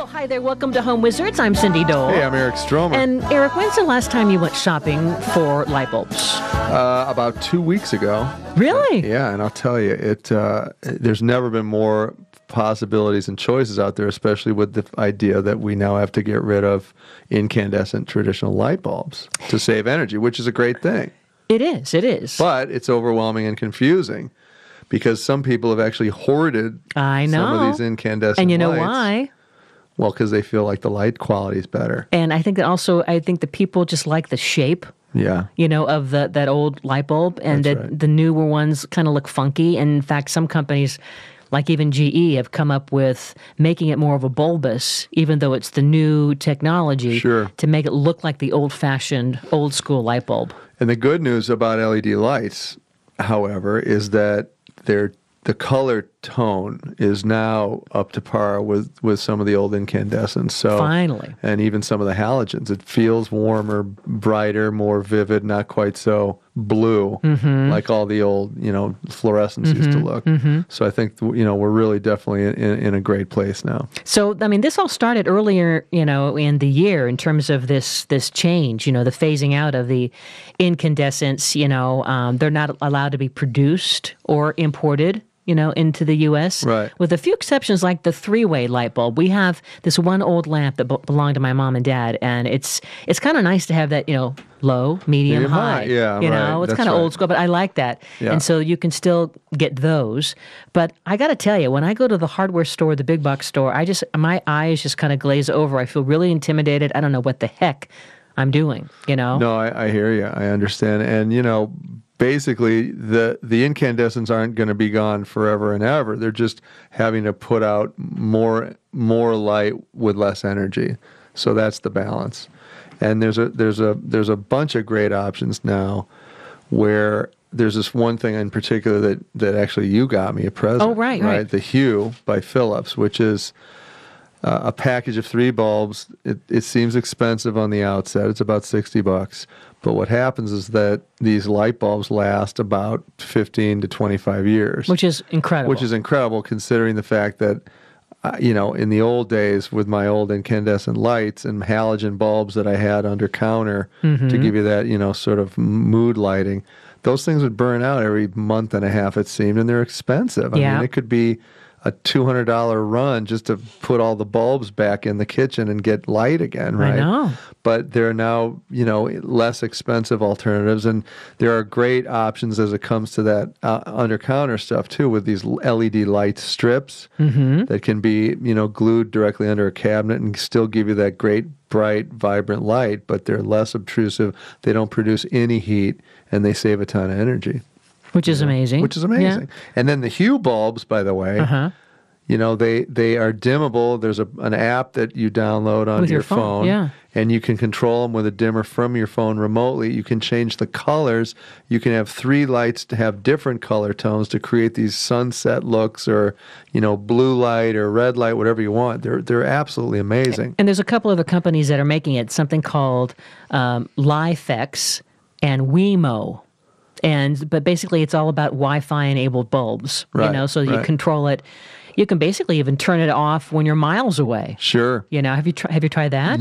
Well, hi there. Welcome to Home Wizards. I'm Cindy Dole. Hey, I'm Eric Stromer. And Eric, when's the last time you went shopping for light bulbs? uh, about two weeks ago. Really? Yeah, and I'll tell you, it. Uh, there's never been more possibilities and choices out there, especially with the idea that we now have to get rid of incandescent traditional light bulbs to save energy, which is a great thing. It is. It is. But it's overwhelming and confusing because some people have actually hoarded I know. some of these incandescent and you know lights. why? Well, because they feel like the light quality is better. And I think that also, I think the people just like the shape. Yeah. You know, of the that old light bulb, and That's that right. the newer ones kind of look funky. And in fact, some companies, like even GE, have come up with making it more of a bulbous, even though it's the new technology, Sure. to make it look like the old-fashioned, old-school light bulb. And the good news about LED lights, however, is that they're the color tone is now up to par with, with some of the old incandescents. So Finally. and even some of the halogens, it feels warmer, brighter, more vivid, not quite so blue Mm-hmm. like all the old you know fluorescents used to look. So I think you know we're really definitely in, in a great place now. So, I mean, this all started earlier, you know, in the year in terms of this this change. You know, the phasing out of the incandescents. You know, um, they're not allowed to be produced or imported. You know, into the U.S. Right. With a few exceptions, like the three-way light bulb. We have this one old lamp that be- belonged to my mom and dad, and it's it's kind of nice to have that. You know, low, medium, Medium high, yeah, You right. know, it's kind of old school, but I like that. Yeah. And so you can still get those. But I got to tell you, when I go to the hardware store, the big box store, I just my eyes just kind of glaze over. I feel really intimidated. I don't know what the heck I'm doing. You know? No, I, I hear you. I understand. And you know, basically, the the incandescents aren't going to be gone forever and ever. They're just having to put out more more light with less energy. So that's the balance. And there's a there's a there's a bunch of great options now, where there's this one thing in particular that that actually you got me a present. Oh, right, right. The Hue by Philips, which is uh, a package of three bulbs. It, it seems expensive on the outset. It's about 60 bucks. But what happens is that these light bulbs last about 15 to 25 years. Which is incredible. Which is incredible considering the fact that, uh, you know, in the old days with my old incandescent lights and halogen bulbs that I had under counter Mm-hmm. to give you that, you know, sort of mood lighting, those things would burn out every month and a half, it seemed, and they're expensive. I Yeah. mean, it could be a $200 run just to put all the bulbs back in the kitchen and get light again, right? I know. But there are now, you know, less expensive alternatives, and there are great options as it comes to that uh, under counter stuff too, with these LED light strips Mm-hmm. that can be, you know, glued directly under a cabinet and still give you that great, bright, vibrant light. But they're less obtrusive. They don't produce any heat, and they save a ton of energy which is amazing. which is amazing. And then the Hue bulbs, by the way, Uh-huh. you know they they are dimmable. There's a an app that you download on your your phone, yeah. and you can control them with a dimmer from your phone remotely. You can change the colors. You can have three lights to have different color tones to create these sunset looks, or you know blue light or red light, whatever you want. They're they're absolutely amazing. And there's a couple other companies that are making it. Something called um, LIFX and Wemo. And but basically, it's all about Wi-Fi enabled bulbs. you know, so you control it. You can basically even turn it off when you're miles away. Sure. You know, have you tr- have you tried that?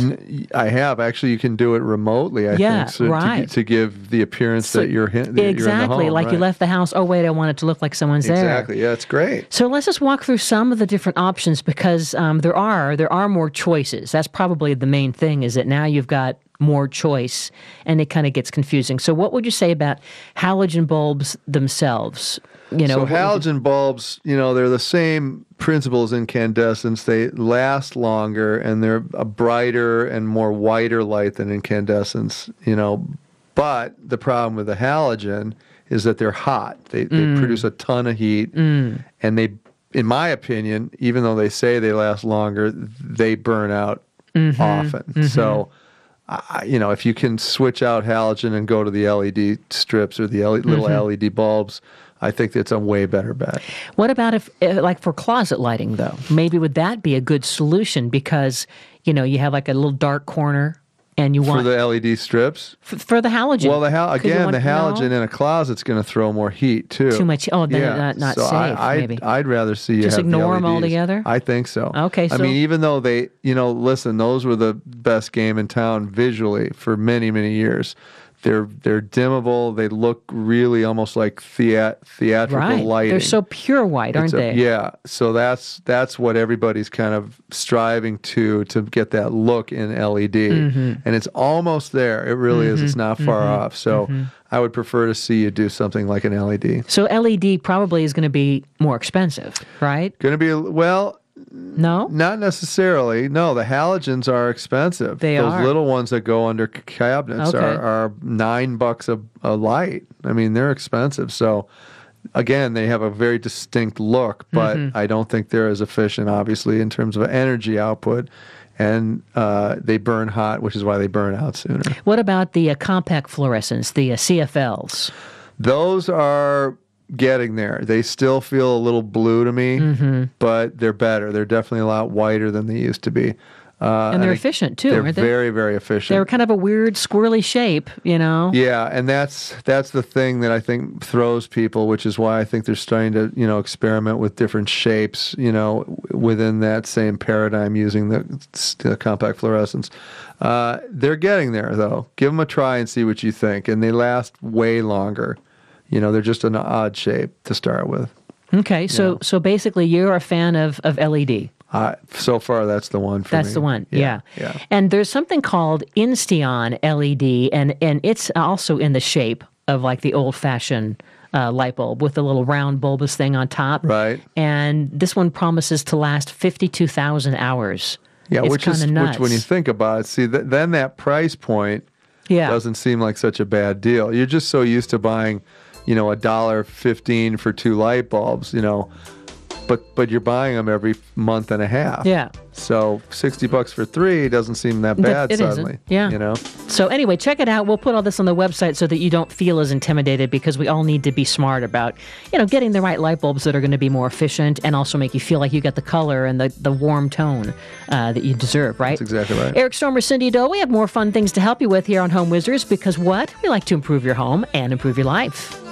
I have actually. You can do it remotely. I Yeah, think so to, right. to give the appearance So- that you're, that you're exactly, home, like you left the house. Oh wait, I want it to look like someone's there. Exactly. Yeah, it's great. So let's just walk through some of the different options because um, there are there are more choices. That's probably the main thing. Is that now you've got more choice, and it kind of gets confusing. So what would you say about halogen bulbs themselves? You know, so would you- halogen bulbs, you know, they're the same principles as incandescents. They last longer and they're a brighter and more whiter light than incandescence. you know. But the problem with the halogen is that they're hot. They, they Mm. produce a ton of heat. And they, in my opinion, even though they say they last longer, they burn out Mm-hmm. often. So, I, you know, if you can switch out halogen and go to the LED strips or the L- little Mm-hmm. LED bulbs, I think that's a way better bet. What about if, uh, like, for closet lighting, though? Maybe would that be a good solution because, you know, you have like a little dark corner and you want for the LED strips. f- for the halogen. Well, the hal- again, the halogen no? in a closet's going to throw more heat too. Too much- oh, then not- not so safe, I, I'd, maybe. I'd rather see you Just have the ignore 'em LEDs. altogether? I think so. Okay, So, I mean, even though they, you know, listen, those were the best game in town visually for many, many years. They're they're dimmable. They look really almost like thea- theatrical right. lighting. They're so pure white, aren't a- they? Yeah. So that's that's what everybody's kind of striving to to get that look in LED, Mm-hmm. and it's almost there. It really is. It's not far off. So Mm-hmm. I would prefer to see you do something like an LED. So LED probably is going to be more expensive, right? Going to be well, No. not necessarily. No, the halogens are expensive. They Those are. little ones that go under cabinets Okay. are, are nine bucks a, a light. I mean, they're expensive. So again, they have a very distinct look, but Mm-hmm. I don't think they're as efficient, obviously, in terms of energy output. And uh, they burn hot, which is why they burn out sooner. What about the uh, compact fluorescents, the uh, CFLs? Those are getting there. They still feel a little blue to me, Mm-hmm. but they're better. They're definitely a lot whiter than they used to be. Uh, And they're I- efficient too, They're aren't they? very, very efficient. They're kind of a weird squirrely shape, you know. yeah, and that's that's the thing that I think throws people, which is why I think they're starting to you know experiment with different shapes, you know, within that same paradigm using the, the compact fluorescents. Uh, they're getting there though. Give them a try and see what you think, and they last way longer. You know, they're just an odd shape to start with. Okay, so so basically, you're a fan of of LED. Uh, so far, that's the one for That's me. the one. Yeah. yeah. And there's something called Insteon LED, and and it's also in the shape of like the old fashioned uh, light bulb with the little round bulbous thing on top. Right. And this one promises to last fifty two thousand hours. Yeah, It's which is nuts. which when you think about it, see th- then that price point Yeah. doesn't seem like such a bad deal. You're just so used to buying, you know, a dollar fifteen for two light bulbs, you know, but but you're buying them every month and a half. Yeah. So sixty bucks for three doesn't seem that bad it isn't. Yeah. You know. So anyway, check it out. We'll put all this on the website so that you don't feel as intimidated because we all need to be smart about, you know, getting the right light bulbs that are going to be more efficient and also make you feel like you get the color and the, the warm tone uh, that you deserve, right? That's exactly right. Eric Stromer, Cindy Doe, we have more fun things to help you with here on Home Wizards because what? We like to improve your home and improve your life.